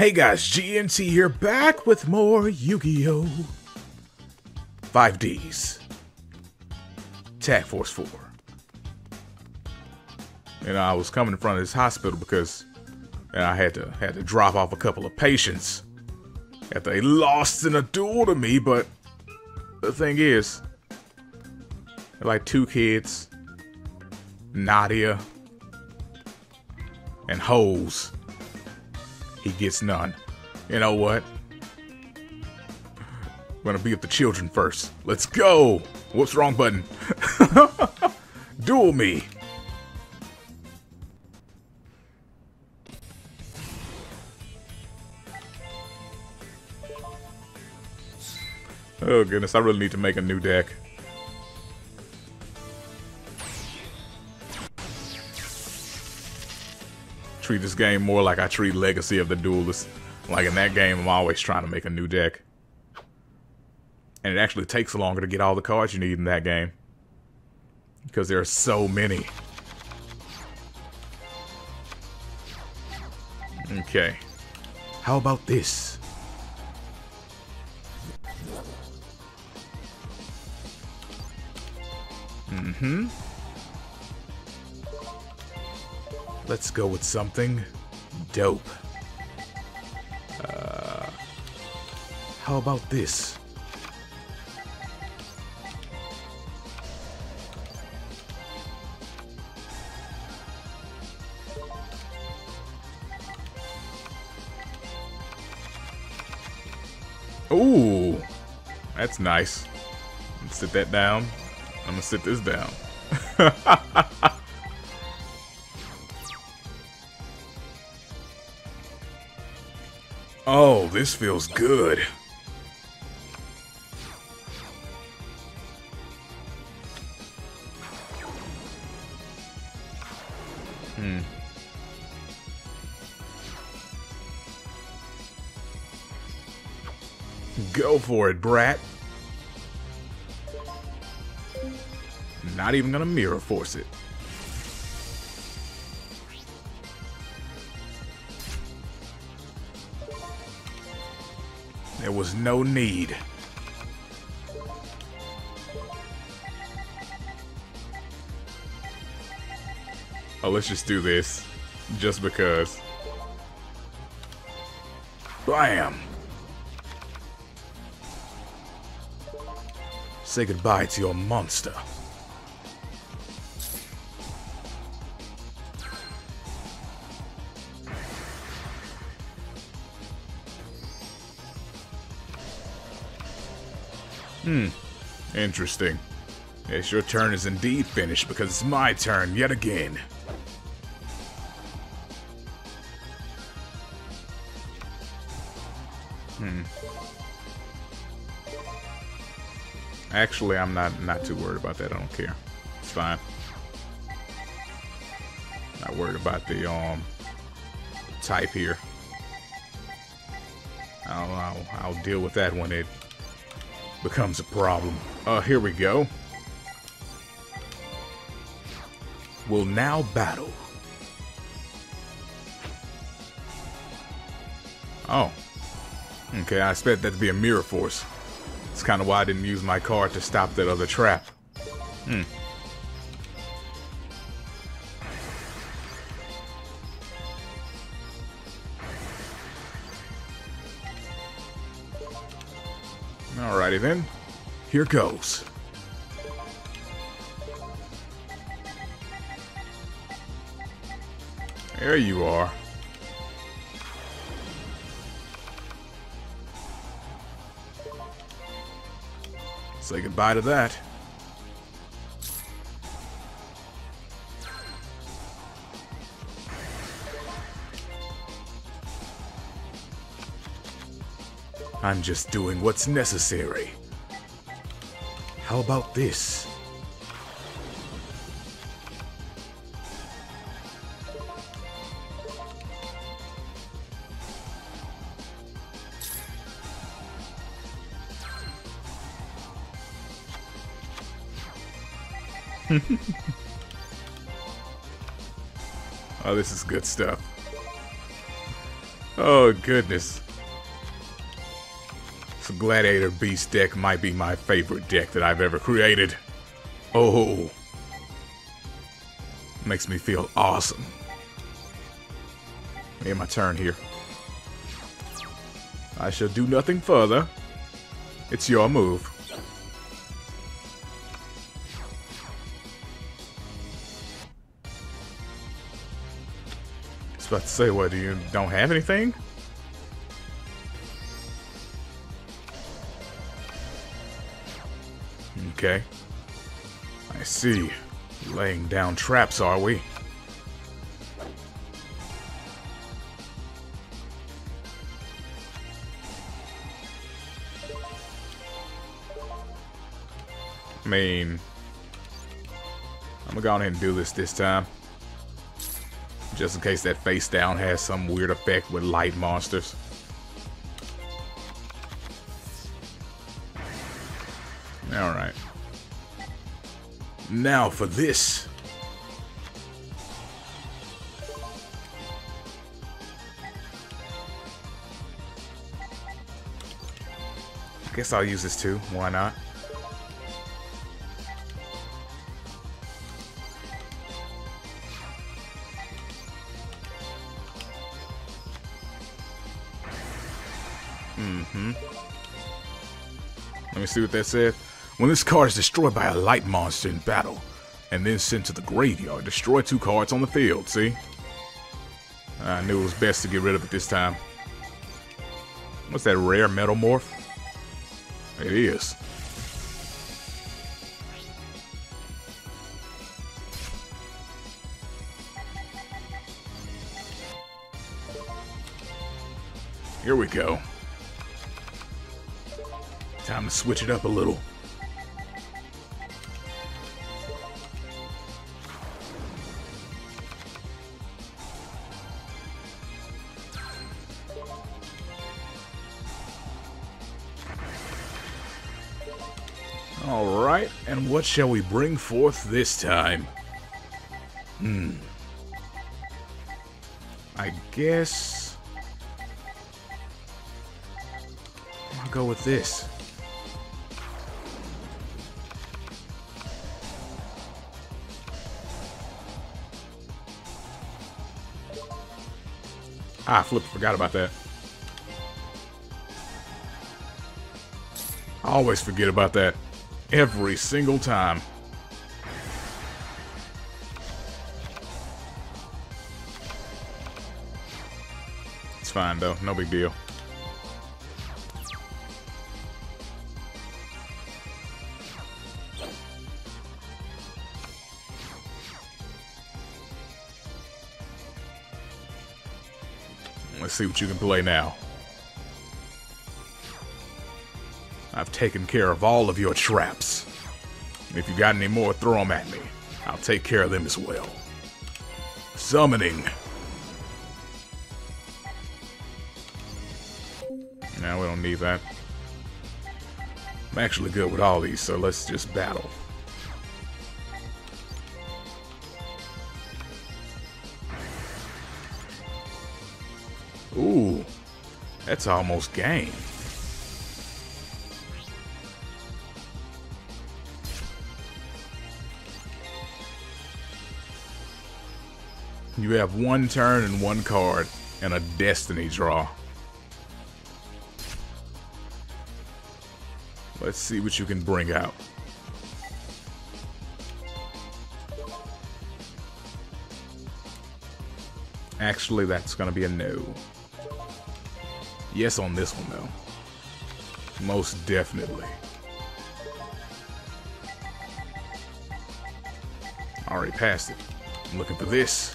Hey guys, GNT here, back with more Yu-Gi-Oh! 5Ds. Tag Force 4. And I was coming in front of this hospital because and I had to had to drop off a couple of patients after they lost in a duel to me, but the thing is, like two kids, Nadia, and Hose. He gets none. You know what? I'm gonna beat up the children first. Let's go! Whoops, wrong button. Duel me! Oh goodness, I really need to make a new deck. Treat this game more like I treat Legacy of the Duelist. Like in that game, I'm always trying to make a new deck. And it actually takes longer to get all the cards you need in that game. Because there are so many. Okay. How about this? Mm-hmm. Let's go with something dope. Uh, how about this? Ooh, that's nice. Sit that down. I'm gonna sit this down. this feels good. Hmm. Go for it, brat. Not even gonna mirror force it. There was no need. Oh, let's just do this. Just because. Bam! Say goodbye to your monster. Hmm. Interesting. Yes, your turn is indeed finished because it's my turn yet again. Hmm. Actually, I'm not not too worried about that. I don't care. It's fine. Not worried about the um type here. I'll, I'll, I'll deal with that when it becomes a problem. Uh, here we go. We'll now battle. Oh. Okay, I expect that to be a mirror force. That's kind of why I didn't use my card to stop that other trap. Hmm. Alrighty then. Here goes. There you are. Say goodbye to that. I'm just doing what's necessary. How about this? oh, this is good stuff. Oh, goodness. Gladiator Beast deck might be my favorite deck that I've ever created. Oh. Makes me feel awesome. Yeah, my turn here. I shall do nothing further. It's your move. I was about to say, what, do you don't have anything? Okay. I see. Laying down traps, are we? I mean, I'm gonna go ahead and do this this time. Just in case that face down has some weird effect with light monsters. Alright. Now for this. I guess I'll use this too. Why not? Mm-hmm. Let me see what that said. When this card is destroyed by a light monster in battle, and then sent to the graveyard, destroy two cards on the field, see? I knew it was best to get rid of it this time. What's that rare metalmorph? It is. Here we go. Time to switch it up a little. And what shall we bring forth this time? Hmm. I guess... I'll go with this. Ah, flip, forgot about that. I always forget about that. Every single time. It's fine though, no big deal. Let's see what you can play now. I've taken care of all of your traps. If you got any more, throw them at me. I'll take care of them as well. Summoning. Now we don't need that. I'm actually good with all these, so let's just battle. Ooh, that's almost game. You have one turn and one card, and a destiny draw. Let's see what you can bring out. Actually, that's gonna be a no. Yes on this one, though. Most definitely. Already passed it. I'm looking for this.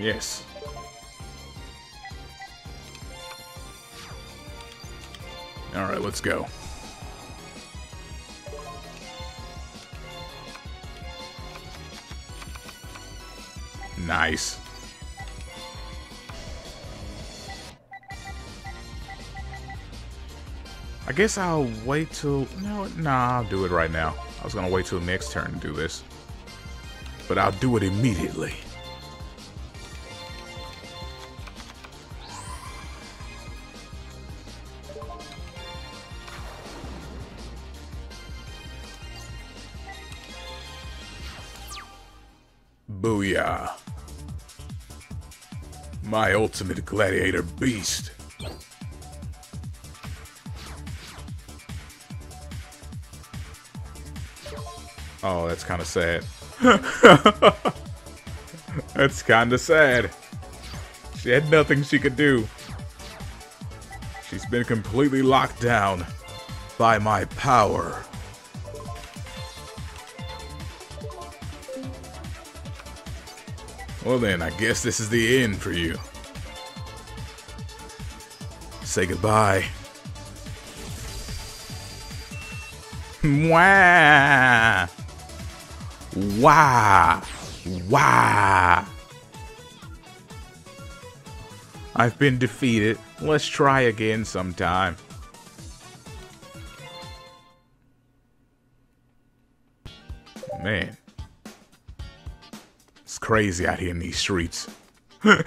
Yes. All right, let's go. Nice. I guess I'll wait till... No, nah, I'll do it right now. I was gonna wait till next turn to do this. But I'll do it immediately. Booyah. My ultimate gladiator beast. Oh, that's kind of sad. that's kind of sad. She had nothing she could do. She's been completely locked down by my power. Well then, I guess this is the end for you. Say goodbye. Wah! Wah! Wah! I've been defeated. Let's try again sometime. Man. Crazy out here in these streets. oh,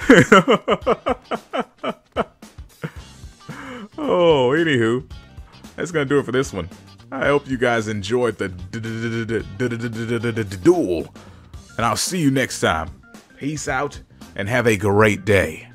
anywho. That's gonna do it for this one. I hope you guys enjoyed the duel. And I'll see you next time. Peace out and have a great day.